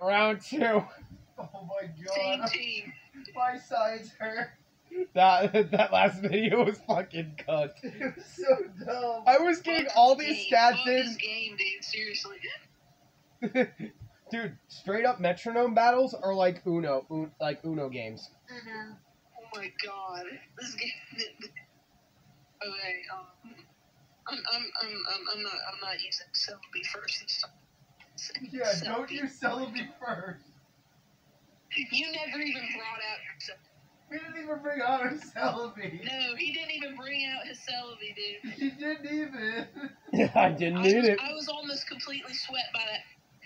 Round two. Oh my god. team. My sides hurt. That that last video was fucking cooked. It was so dumb. I was getting Fuck all these game. stats Fuck in. This game, dude. Seriously. Dude, straight up metronome battles are like Uno, un, like Uno games. Oh my god. This game. Okay. Um. I'm, I'm, I'm, I'm, I'm not, I'm not using Celebi first this time. Yeah, Celebi. don't use Celebi first. You never even brought out your Celebi. We didn't even bring out our Celebi. No, he didn't even bring out his Celebi, dude. He didn't even. I didn't I need was, it. I was almost completely swept by that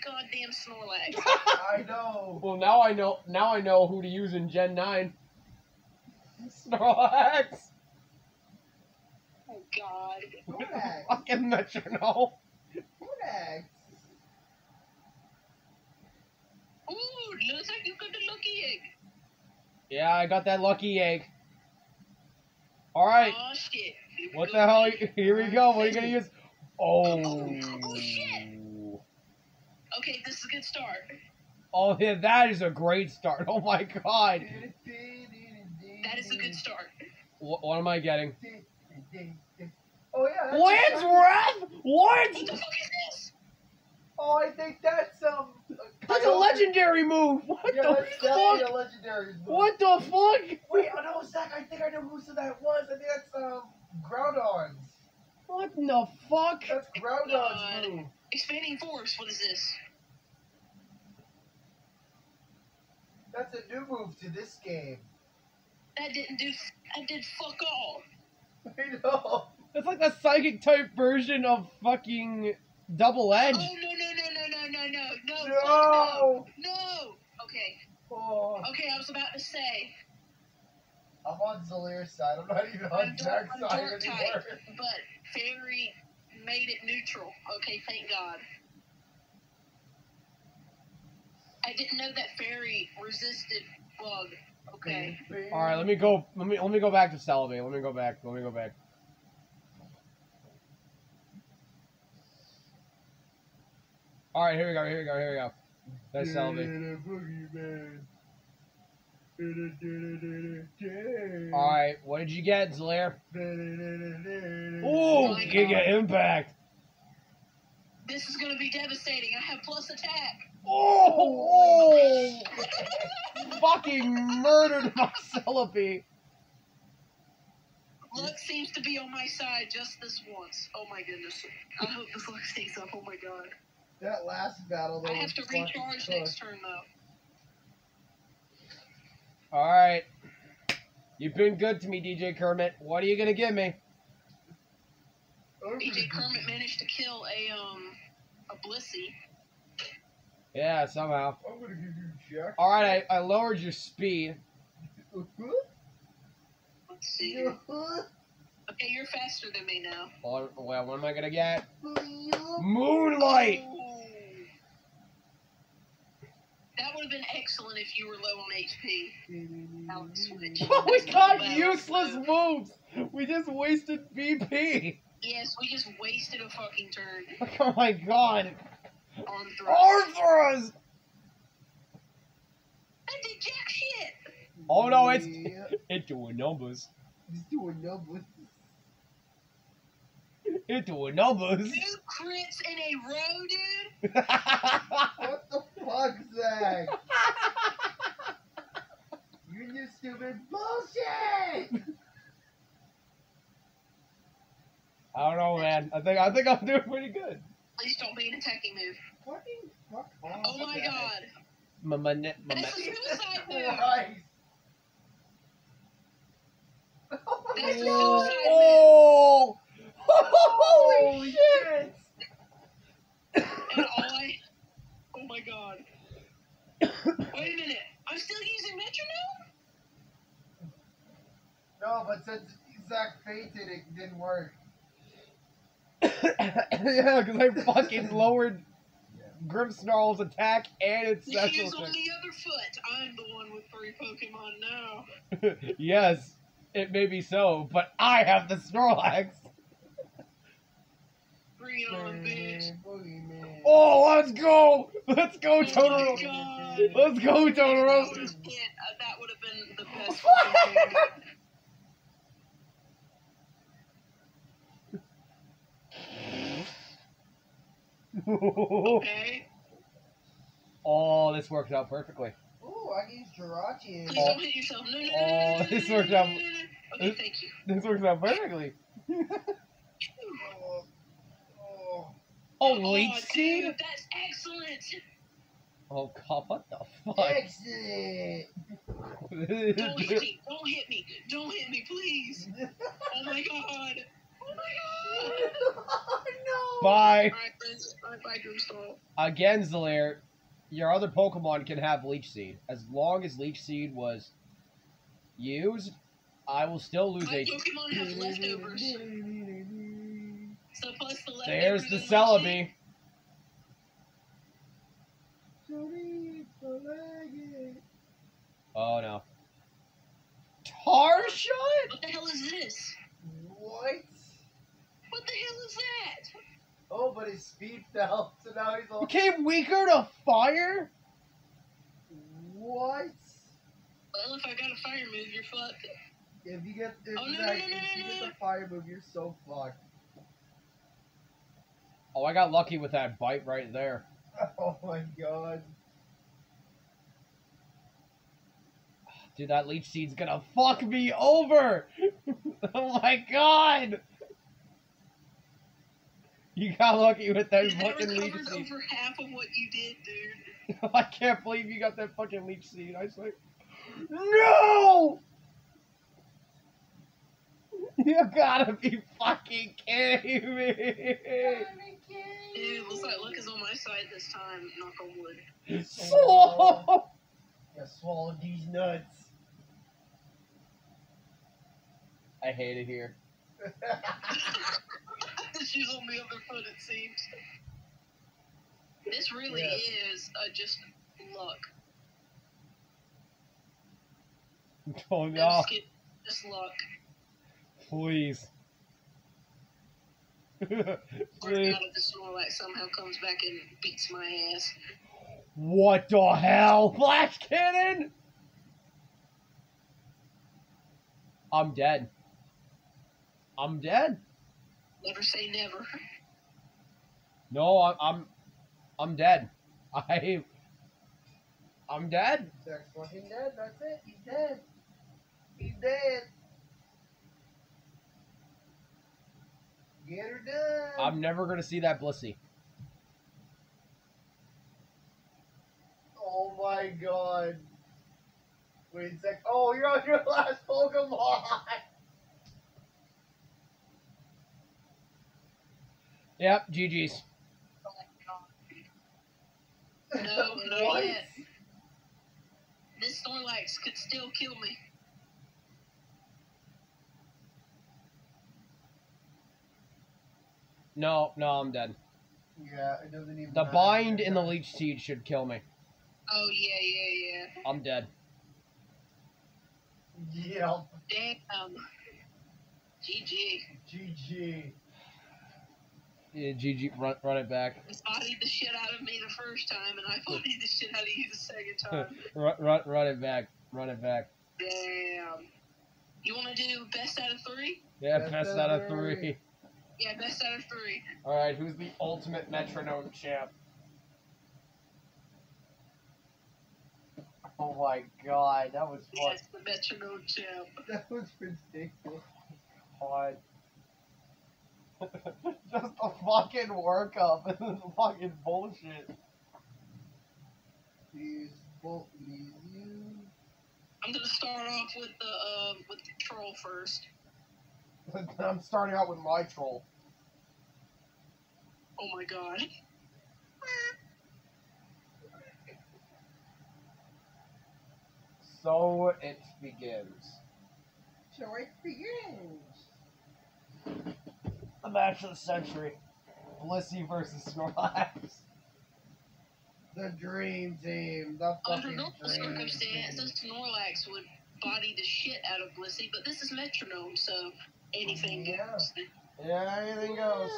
goddamn Snorlax. I know. Well, now I know. Now I know who to use in Gen Nine. Snorlax. oh god. Kodak. Fucking metronome. Kodak. Ooh, looks like you got the lucky egg. Yeah, I got that lucky egg. All right. Oh shit. Here What the hell? Here we go. What are you gonna use? Oh oh, oh. oh, shit. Okay, this is a good start. Oh, yeah, that is a great start. Oh my god. That is a good start. What, what am I getting? Oh yeah. that's Lance a- Wrath? What? What the fuck is this? Oh, I think that's um. That's a legendary move. What Yeah, the that's definitely fuck? a legendary. move. What the fuck? Wait, oh no, Zach, I think I know who that was. I think that's um Groudon's. What the fuck? That's God. Groudon's move. Expanding force, what is this? That's a new move to this game. That didn't do. That did fuck all. I know. That's like the psychic type version of fucking Double Edge. Oh no no no No. fuck no no. Okay Oh, okay, I was about to say, I'm on Zalir's side. I'm not even on I'm dark, Zach's I'm side dark anymore. type, but fairy made it neutral. Okay, thank God. I didn't know that fairy resisted bug. Okay. All right, let me go. Let me let me go back to Celebi. Let me go back. Let me go back. All right, here we go. Here we go. Here we go. That's Celebi. All right, what did you get, Zlair? Ooh, oh my Giga God. Impact. This is gonna be devastating. I have plus attack. Oh, oh. fucking murdered my Celebi. Luck seems to be on my side just this once. Oh my goodness. I hope this luck stays up. Oh my god. That last battle, though, I have to recharge next turn though. All right, you've been good to me, DJ Kermit. What are you gonna give me? DJ Kermit managed to kill a um a Blissey. Yeah, somehow. I'm gonna give you Jack. All right, I, I lowered your speed. Let's see. Okay, you're faster than me now. Well, well, what am I gonna get? Moonlight. Ooh. That would have been excellent if you were low on HP. Out switch. we got Battle useless mode. moves. We just wasted BP. Yes, we just wasted a fucking turn. Oh my god. Arm thrust. Arthros! That did jack shit. Oh no, it's Yeah, it's doing numbers. he's doing numbers. It's doing numbers. Two crits in a row, dude. What the fuck, Zach? You just stupid bullshit! I don't know, man. I think I think I'm doing pretty good. Please don't be an attacking move. Fucking fuck off. Oh my Zach. god. My, my, ne- my, That's a suicide move. Christ. That's a oh suicide oh! Holy shit! move. And all I. Oh my god. Wait a minute. I'm still using metronome? No, but since Zach fainted, it didn't work. yeah, because I fucking lowered Grimmsnarl's attack and its He special is on the other foot. I'm the one with three Pokemon now. yes, it may be so, but I have the Snorlax. Bring bitch. Oh, let's go! Let's go, Oh Totoro! Let's go, That Totoro! would have. Uh, that would have been the best fucking thing. Okay. oh, this worked out perfectly. Ooh, I can use Jirachi. Please don't hit yourself. No, no, no, no, Oh, no, no, this no, worked out-. Okay, thank you. This works out perfectly. Oh, oh. Oh, Oh, leech dude, seed? That's excellent. Oh god, what the fuck? Exit. Don't hit me. Don't hit me. Don't hit me, please. Oh my god. Oh my god. no. Bye. Alright, friends. Alright, bye, Doomstall. Again, Zalair, your other Pokemon can have Leech Seed. As long as Leech Seed was used, I will still lose My a. Pokemon have leftovers. So plus the. There's the in Celebi. Oh no. Tar shot? What the hell is this? What? What the hell is that? Oh, but his speed fell, so now he's all. Became weaker to fire? What? Well, if I got a fire move, you're fucked. If you get if, Oh, you no, got- no, no, if you no, get no. the fire move, you're so fucked. Oh, I got lucky with that bite right there. Oh my god. Dude, that leech seed's gonna fuck me over! oh my god! You got lucky with that That fucking leech seed. over half of what you did, dude. I can't believe you got that fucking leech seed. I swear. No! You gotta be fucking kidding me! Dude, looks like luck is on my side this time. Knock on wood. So- Yeah, swallow these nuts. I hate it here. She's on the other foot, it seems. This really Yeah. is uh, just luck. Oh No no, skip, just luck. please. Or out of the Snorlax somehow comes back and beats my ass. What the hell? Flash cannon? I'm dead. I'm dead. Never say never. No, I'm I'm I'm dead. I I'm dead. Zach's fucking dead. That's it. He's dead. He's dead. Get her done. I'm never gonna see that Blissey. Oh my god. Wait a sec. Oh, you're on your last Pokemon. Yep, GG's. No, no, What? yet. This Snorlax could still kill me. No, no, I'm dead. Yeah, it doesn't even. The matter. bind in the leech seed should kill me. Oh yeah, yeah, yeah. I'm dead. Yeah. yeah. Damn. GG. GG. Yeah, GG, run, run it back. He bodied the shit out of me the first time, and I bodied the shit out of you the second time. run, run, run it back. Run it back. Damn. You want to do best out of three? Yeah, Best best out out of of three. Yeah, best out of three. All right, who's the ultimate metronome champ? Oh my god, that was fun. Yes, the metronome champ. That was ridiculous. God. Just a fucking workup. This is fucking bullshit. Please, both please. I'm gonna start off with the uh, with the troll first. I'm starting out with my troll. Oh my god. So it begins. So it begins. The match of the century. Blissey versus Snorlax. The dream team. The Under fucking normal dream circumstances, team. Snorlax would body the shit out of Blissey, but this is metronome, so anything Yeah. goes. Yeah, anything goes.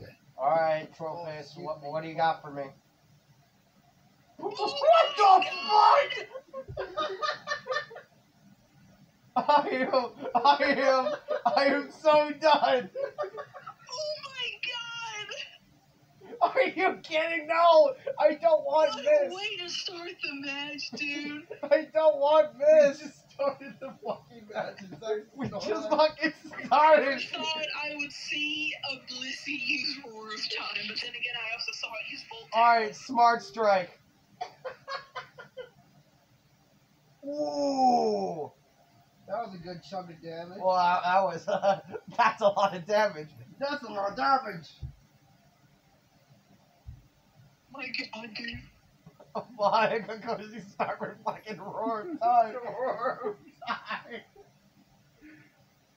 Yeah. All right, Trollface, excuse what, what do you got for me? What my the fuck? I am, I am, I am so done. Oh my god! Are you kidding? No, I don't want What a this. way to start the match, dude! I don't want this. Just started the fucking match. It's like We just nice. fucking I thought I would see a Blissey use Roar of Time, but then again, I also saw it use Volt. All right, smart strike. Ooh. That was a good chunk of damage. Well, that, that was that's a lot of damage. That's a lot of damage. My god, dude. Why? Because you start with fucking roar time.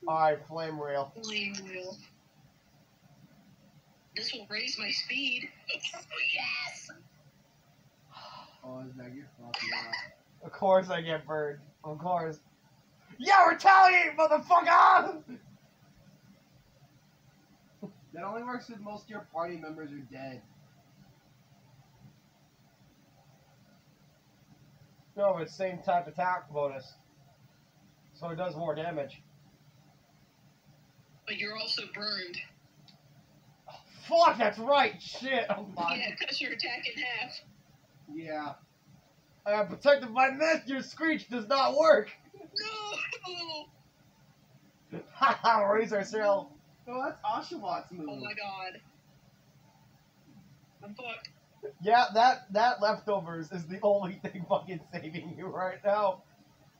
All right, flame rail. Flame wheel. This will raise my speed. Oh, yes! oh, is that your fuck? Yeah. Of course I get burned. Of course. Yeah, retaliate, motherfucker! That only works if most of your party members are dead. No, it's same type attack bonus. So it does more damage. But you're also burned. Fuck, that's right. Shit. Oh my. Yeah, because you're attacking half. Yeah. I am protected by mist. Your screech does not work. No! Haha, raise ourselves. Oh, that's Oshawott move. Oh my god. I'm fucked. Yeah, that that leftovers is the only thing fucking saving you right now.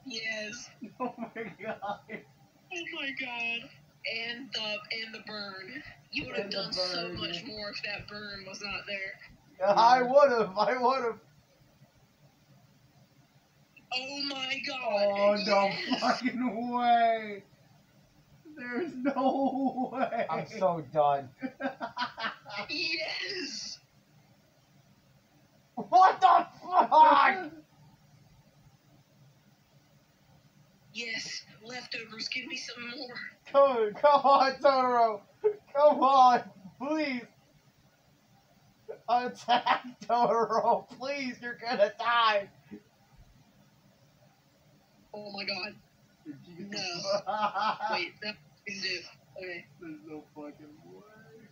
Yes. Oh my god. Oh my god. And the and the burn. You would have And done so much more if that burn was not there. Yeah, I would have. I would have. Oh my god. Oh no yes. fucking way. There's no way. I'm so done. Yes. What the fuck? Yes. Leftovers. Give me some more. Come, come on, Totoro. Come on, please. Attack Totoro, please. You're gonna die. Oh my god. Did you get No. Wait, that can do. Okay. There's no fucking way.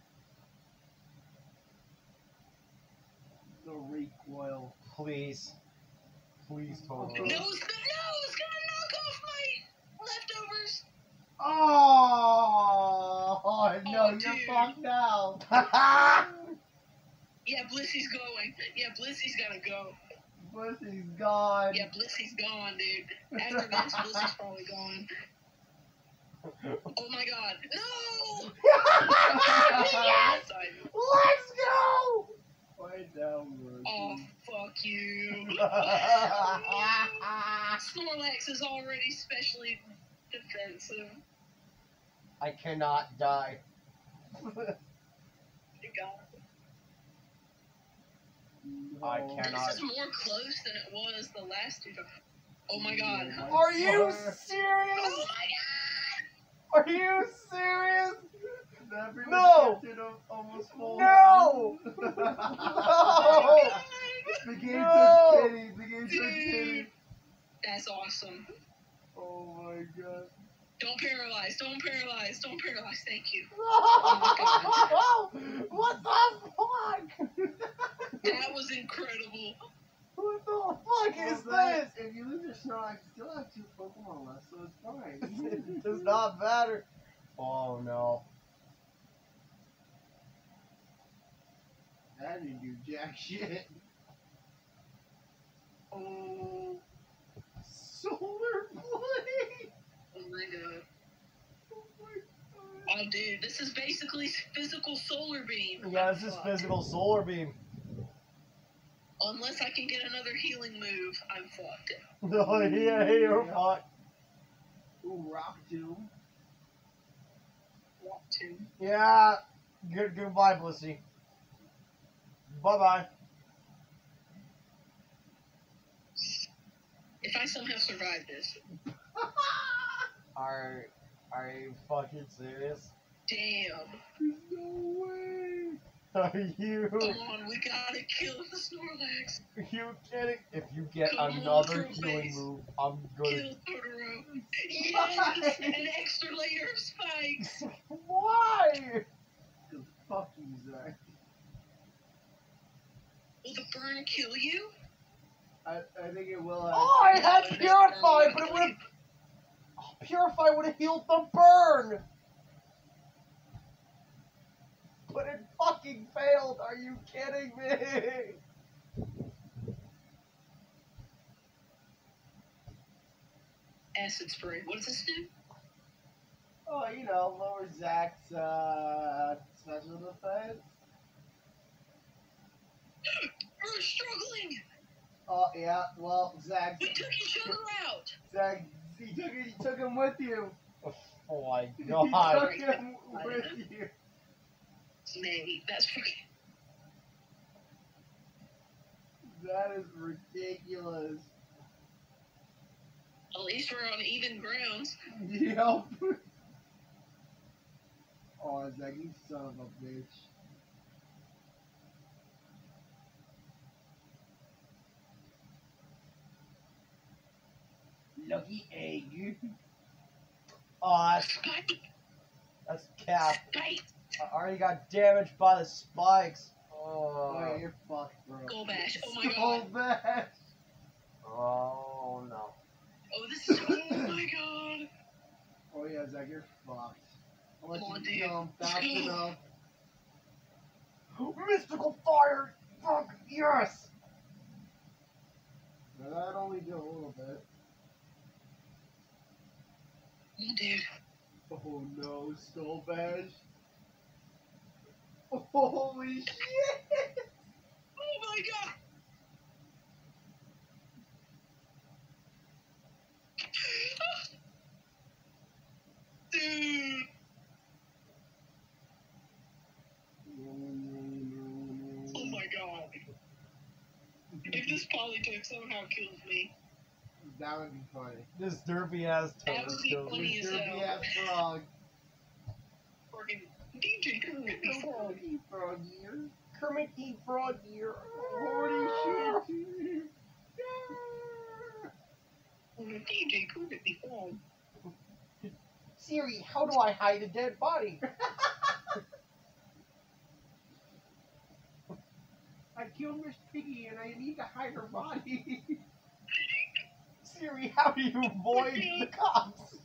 The recoil. Please, please, Totoro. No, it's, no, it's gonna knock off my leftovers. Oh, oh no, Oh, you're dude. fucked now. Yeah, Blissey's going. Yeah, Blissey's gotta go. Pussy's gone. Yeah, Blissey's gone, dude. After this, Blissey's probably gone. Oh my god. No! yes! Let's go! Fight down, Oh, fuck you. Snorlax is already specially defensive. I cannot die. You got it. No. I cannot. This is more close than it was the last two times. Oh my god. Oh Are you serious? Oh my god! Are you serious? That pretty No. much kept it al- almost full. No. No. The game No. took pity. The game took pity. That's awesome. Oh my god. Don't paralyze. Don't paralyze. Don't paralyze. Thank you. Oh what the fuck? That was incredible. What the fuck is Well, this? If you lose your Snorlax, you still have two Pokemon left, so it's fine. it does not matter. Oh no. That didn't do jack shit. Oh, um, Solar Blade! oh my god. Oh my god. Oh, dude, this is basically physical solar beam. Yeah, this is physical solar beam. Unless I can get another healing move, I'm fucked. No, yeah, you're fucked. Ooh, Rock Tomb. Want to. Yeah. Good goodbye, Blissey. Bye bye. If I somehow survive this, Are are you fucking serious? damn. There's no way. Are you? Come on, we gotta kill the Snorlax. Are you kidding? If you get Come another True healing Face. move, I'm gonna. Kill Totoro. Yes! An extra layer of spikes. Why? Cause fuck you, Zach. Will the burn kill you? I, I think it will. Oh, I had purify, but it would have. Purify would have healed the burn. But it fucking failed. Are you kidding me? Acid spray. What does this do? Oh, you know, lower Zach's uh, special defense. We're struggling. Oh yeah, well, Zach, We took each other out. Zach, he took he took him with you. Oh, oh my He god. took him with you. Nay, that's fucking. That is ridiculous. At least we're on even grounds. Yep. Oh, Zach, you son of a bitch. Lucky egg. Oh, that's, Spike, that's cap. spike. I already got damaged by the spikes. Oh, Oh, you're fucked, bro. Go bash. Oh my so god. bad. oh no. Oh, this is. Oh my god. Oh yeah, Zach, you're fucked. Unless um, Come on, you dude. kill him fast enough. Mystical fire! Fuck yes! Now, that'd only do a little bit. Oh, dude. Oh no, Skull Bash. Holy shit! Oh my god. Dude. Oh my god. If this Politoed somehow kills me, That would be funny. This derpy ass That toad would be funny. me. as Derpy hell. ass frog. fucking DJ Kermit before. Horny frog here. Kermit the Frog here. Horny shit. DJ Kermit before. Siri, how do I hide a dead body? I killed Miss Piggy and I need to hide her body. Siri, how do you avoid the cops?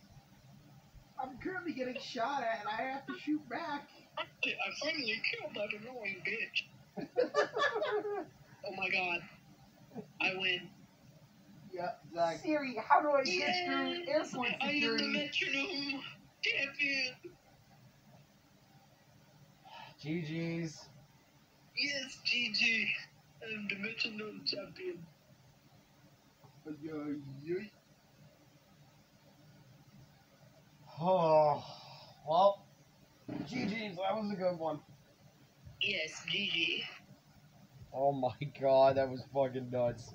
I'm currently getting shot at and I have to shoot back. I I finally killed that annoying bitch. Oh my god. I win. yep, Zach. Siri, how do I get Yes! through airport I am the metronome champion. GG's. Yes, GG. I'm the metronome champion. Uh. Oh, well, GG's. That was a good one. Yes, GG. Oh my god, that was fucking nuts.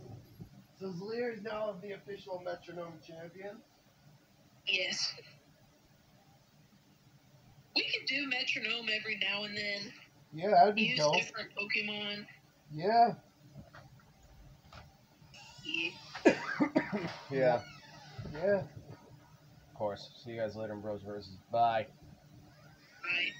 So Zlear is now the official metronome champion. Yes. We could do metronome every now and then. Yeah, that'd be Use dope. different Pokemon. Yeah. Yeah. Yeah. Yeah. Of course. See you guys later in Bros versus. Bye. Right.